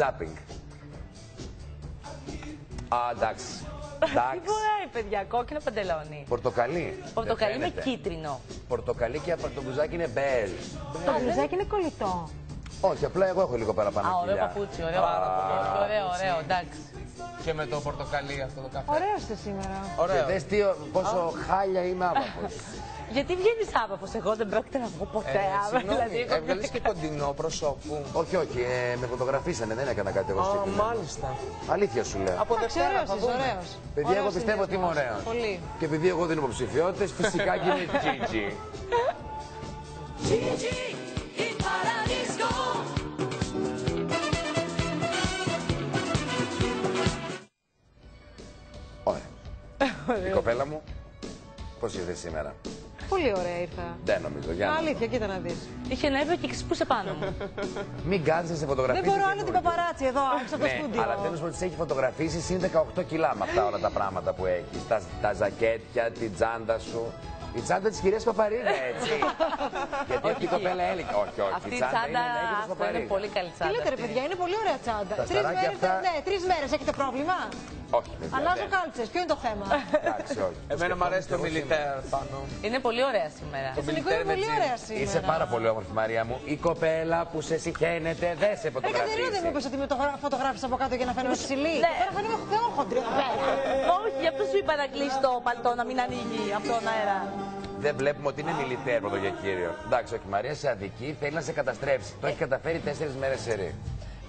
Ζάπινγκ. Α, εντάξει. Τι Εντάξει. φοράει, παιδιά, κόκκινο παντελόνι. Πορτοκαλί. Πορτοκαλί Δεν με φαίνεται. κίτρινο. Πορτοκαλί και το μπουζάκι είναι μπέζ. Το μπλουζάκι είναι κολλητό. Όχι, απλά εγώ έχω λίγο παραπάνω Α, ωραίο κοιλιά. παπούτσι, ωραίο Α, παπούτσι. Ωραίο, ωραίο, εντάξει. Και με το πορτοκαλί αυτό το καφέ. Ωραίο είστε σήμερα. Και Ωραίο. δες τι, πόσο χάλια είμαι άπαπος. Γιατί βγαίνεις άπαπο, εγώ δεν πρόκειται να βγω ποτέ Ε, άπαπο. Συγγνώμη, έχω- έβγαλες και κοντινό προσώπου. όχι, όχι, ε, με φωτογραφίσανε, δεν έκανα κάτι εγώ Α, συγκεκριμένο. μάλιστα. Αλήθεια σου λέω. Από Εντάξει, Δευτέρα ωραίο θα είσαι, δούμε. ωραίος. Παιδιά, εγώ πιστεύω ότι είμαι ωραίος. Πολύ. Και επειδή εγώ δίνω υποψηφιότητε, φυσικά και είναι Gigi. Gigi Η κοπέλα μου, πώς ήρθε σήμερα; Πολύ ωραία ήρθα. Δεν νομίζω, για να Αλήθεια, κοίτα να δεις. Είχε νεύριο και ξυπούσε πάνω μου. Μην κάθεσαι σε φωτογραφίε. Δεν μπορώ άλλο την παπαράτσι εδώ, έξω από το Ναι, στούντιο. αλλά θέλω να σου πω ότι σε έχει φωτογραφίσει είναι 18 κιλά με αυτά όλα τα πράγματα που έχεις. Τα, τα ζακέτια, την τσάντα σου. Η τσάντα της κυρίας Παπαρίδα, έτσι. Γιατί αυτή η κοπέλα έλεγε. Όχι, όχι. Αυτή η η τσάντα, τσάντα είναι λέγεται αυτό είναι Παπαρίδας. πολύ καλή Τι τσάντα. λέτε ρε αυτή. παιδιά, είναι πολύ ωραία τσάντα. Τα Τρεις σταράκια μέρες, αυτά- ναι, τρεις μέρες έχετε πρόβλημα. Όχι, παιδιά, Αλλάζω δεν. κάλτσε, ποιο είναι το θέμα; Εντάξει, όχι. Εμένα μου αρέσει το μιλιτέρ πάνω. Είναι πολύ ωραία σήμερα. Το Στην μιλιτέρ είναι με πολύ τζιν. ωραία σήμερα. Είσαι πάρα πολύ όμορφη, Μαρία μου. Η κοπέλα που σε συχαίνεται δεν σε Ρε Κατερίνα δεν μου φωτογραφίζει. είπες ότι με το φωτογράφεις από κάτω για να φαίνομαι ψηλή; Ναι. Τώρα φαίνομαι θεό χοντρή εδώ πέρα. Όχι, γι' αυτό σου είπα να κλείσει το παλτό, να μην ανοίγει από τον αέρα. Δεν βλέπουμε ότι είναι μιλιτέρ πρωτογεκύριο. Εντάξει, όχι, η Μαρία σε αδική θέλει να σε καταστρέψει. Το έχει καταφέρει τέσσερις μέρες σε ρί.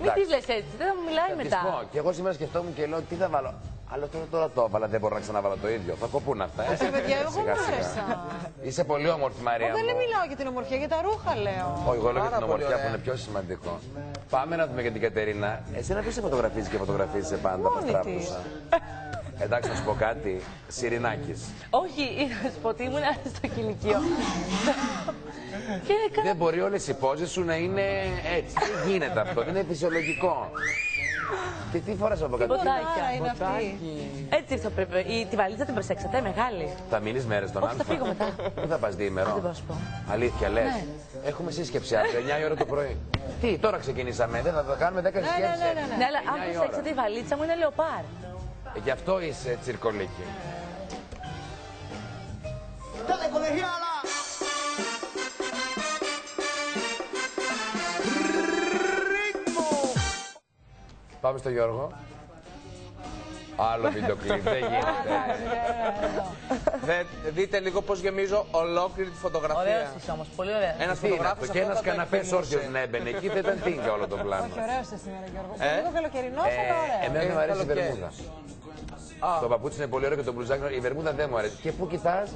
Μην τη λες έτσι, δεν θα μου μιλάει Θα της μετά. πω. Και εγώ σήμερα σκεφτόμουν και λέω τι θα βάλω; Αλλά τώρα, τώρα το έβαλα, δεν μπορώ να ξαναβάλω το ίδιο. Θα κοπούν αυτά. Ε. Σε παιδιά, εγώ Σιγά, μου σιγά. άρεσα. Είσαι πολύ όμορφη, Μαρία. Όταν δεν μου. μιλάω για την ομορφιά, για τα ρούχα λέω. Όχι, εγώ λέω για Πάρα την πολύ ομορφιά που ωραία. είναι πιο σημαντικό. Πάμε να δούμε για την Κατερίνα. Εσένα ποιο σε φωτογραφίζεις και φωτογραφίζει πάντα, Μόνη Παστράπουσα. Εντάξει, να σου πω κάτι. Σιρινάκης. Όχι, να σου πω ότι ήμουν στο κηλικείο. Και έκανα. Δεν μπορεί όλες οι πόζες σου να είναι έτσι. Δεν γίνεται αυτό. Δεν είναι φυσιολογικό. Και τι φοράς από κάτω; Ποτάκια. Άρα είναι αυτή. Έτσι θα πρέπει. Η, τη βαλίτσα την προσέξατε, μεγάλη. Θα μείνεις μέρες τον Όχι, θα φύγω μετά. Πού θα πας διήμερο. δεν μπορώ να σου πω. Αλήθεια λες. Ναι. Έχουμε σύσκεψη αύριο, 9 η ώρα το πρωί. Τι, τώρα ξεκινήσαμε. Δεν θα το κάνουμε 10 συσκέψει. ναι, ναι, ναι. Ναι, αλλά αν 9 η ώρα. προσέξετε η βαλίτσα μου είναι λεοπάρ. Ε, Γι' αυτό είσαι τσιρκολίκι. Πάμε στο Γιώργο. Άλλο βίντεο κλιπ, δεν γίνεται. Δε- δείτε λίγο πώς γεμίζω ολόκληρη τη Ωραίος φωτογραφία. είσαι όμως, πολύ ωραία. Ένας Τι είναι αυτό, φωτογράφο και ένας καναπές όρθιο να έμπαινε εκεί, δεν ήταν τίγκα όλο το πλάνο. Όχι, ωραίος είσαι σήμερα, Γιώργο. Ε; Λίγο καλοκαιρινός, αλλά Ε, ωραίος. εμένα δεν μου Ε, αρέσει η καλοκαίρι. βερμούδα. Το παπούτσι είναι πολύ ωραίο και το μπλουζάκι, η βερμούδα δεν μου αρέσει. Και πού κοιτάς,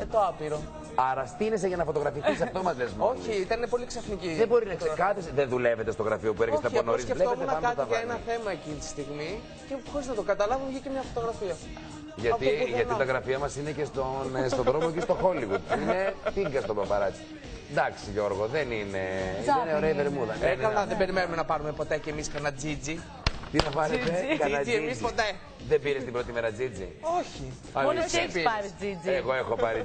Ε, το άπειρο. άρα στείνεσαι για να φωτογραφηθείς, αυτό μας λες μόνο. Όχι, ήταν πολύ ξαφνική. Δεν μπορεί να ξεκάθεσαι, δεν δουλεύετε στο γραφείο που έρχεστε Όχι, από απλώς νωρίς. Βλέπετε σκεφτόμουν πάνω κάτι τα για ένα βάνη. θέμα εκείνη τη στιγμή και χωρίς να το καταλάβω βγήκε μια φωτογραφία. Γιατί, Από πουθενά. γιατί τα γραφεία μας είναι και στον, ε, στον δρόμο και στο Hollywood. Είναι τίγκα στο παπαράτσι. Εντάξει Γιώργο, δεν είναι. Δεν είναι ωραία η βερμούδα. Ναι, Ε, ναι, καλά, ναι. δεν περιμένουμε να πάρουμε ποτέ κι εμείς κανένα τζίτζι. Τι να πάρετε, κανένα Τζίτζι, εμείς τζίτζι. ποτέ. Δεν πήρες την πρώτη μέρα τζίτζι. Όχι. Μόνο εσύ εσύ έχεις πήρες. πάρει, Τζίτζι. Εγώ έχω πάρει